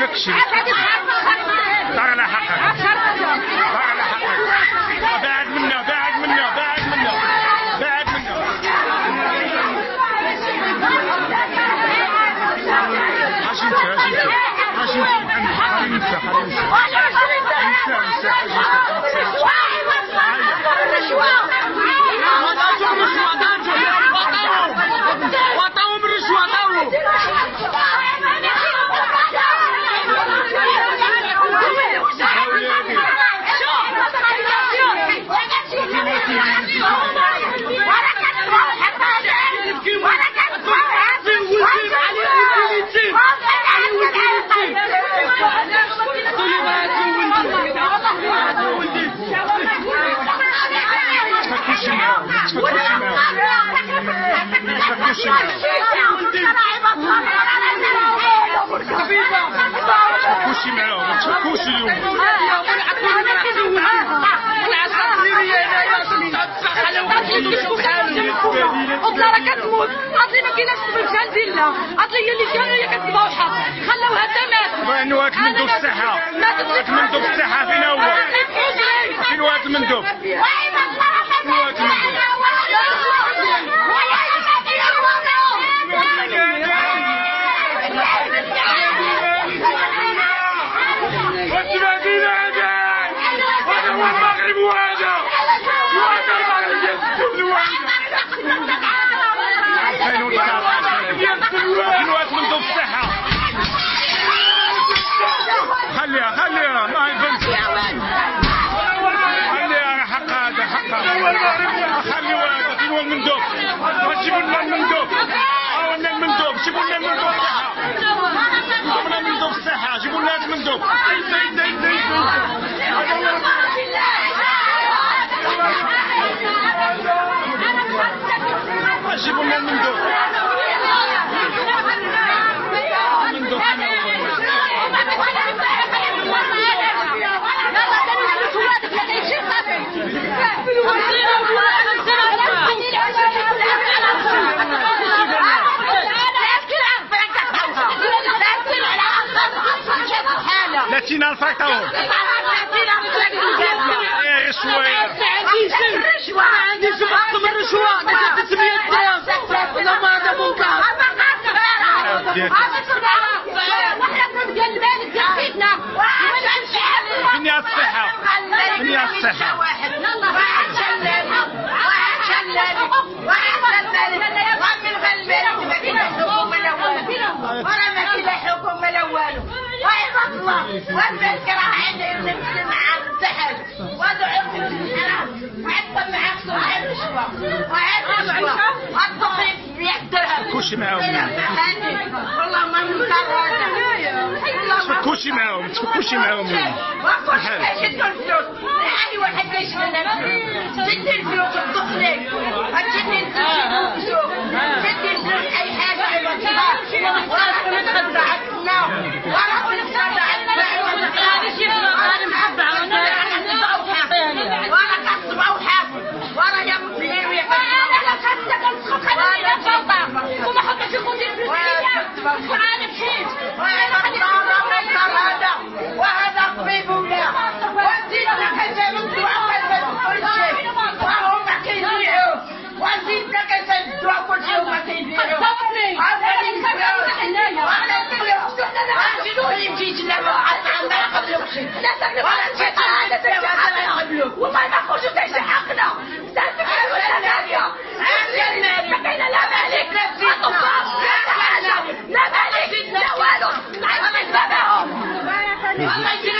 شكش طار على حقك طار على حقك بعد منا بعد منا بعد منا بعد منا حاجي انت حاجي انت حاجي انت حاجي انت حاجي انت كلشي معاهم ما تفكوش اليوم اطلع راه كتموت اصلي ما كايناش الطبيب ديالنا اصلي هي اللي كانوا هي كتباو حق خلوها تمات وين؟ هو هاد المندوب الصحة هاد المندوب الصحة فين هو فين هو هاد المندوب والتبادل هذا هذا هو وهذا المغرب يسكن وهذا 2019 فين هو هاد المندوب الصحة خليها خليها. ما يبانش خليها حق هذا حق خليوا هذا فين هو المندوب ما تجيبوا لنا المندوب ها لنا المندوب جيبوا لنا المندوب الصحة جيبوا لنا المندوب الصحة جيبوا لنا هاد المندوب جيبوا لنا المندوب لا تينا شوية عندي سبعة من الرشوة ما كنت 800 درهم ولا ما هذا منكر هي الصحة هي الصحة واحد شلال واحد شلال واحد شلال ومن غلبان ما حكم ولا والو ورا ما كاين حكم ولا والو وعظ الله والبنك راه عندي نمشي معاه السحر وادعو في الحرام وعطى معاه صحيح الشوا وعاد الشوا والطبيب كلشي معاهم. والله ما هذا تفكوشي معاهم؟ تفكوشي معاهم؟ واخوش شدوا الفلوس اي واحد يشغل يجي لما عطنا ما يقبلوكش ولا الشيطان عندك ما يقبلوك وما نخرجوا حتى حقنا سالتك ولا نابيه عندنا حكينا لا مالك لا الكفار لا حاجة لا مالك لا والو نعرف من بابهم وما يجي